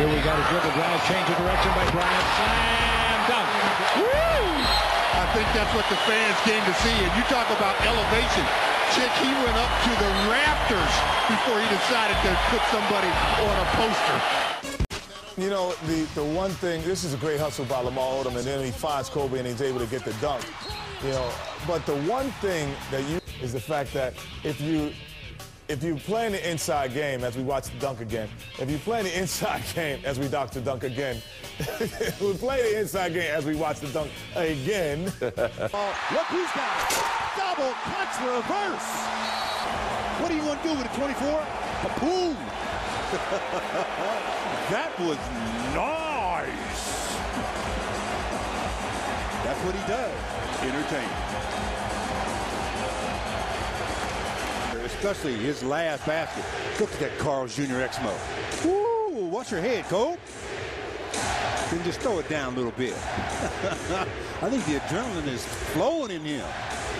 Here we got a dribble drive, change of direction by Bryant. Slam dunk. Woo! I think that's what the fans came to see. And you talk about elevation. Chick, he went up to the rafters before he decided to put somebody on a poster. You know, the, the one thing, this is a great hustle by Lamar Odom, and then he finds Kobe and he's able to get the dunk. You know, but the one thing that you is the fact that if you if you play in the inside game as we watch the dunk again, if you play in the inside game as we watch the dunk again, we play the inside game as we watch the dunk again. oh, look who's got it. Double clutch reverse. What are you going to do with a 24? Kaboom. that was nice. That's what he does. Entertain. Especially his last basket. Look at that Carl's Jr. Exmo. Woo, watch your head, Cole. Then just throw it down a little bit. I think the adrenaline is flowing in him.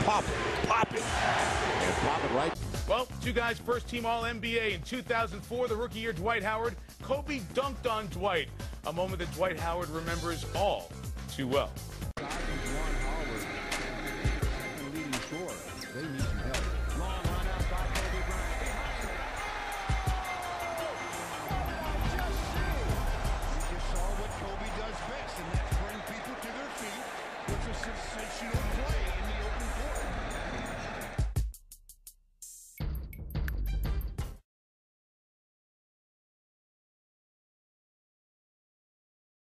Pop it, pop it, and pop it right. Well, two guys first team All NBA in 2004, the rookie year, Dwight Howard. Kobe dunked on Dwight, a moment that Dwight Howard remembers all too well.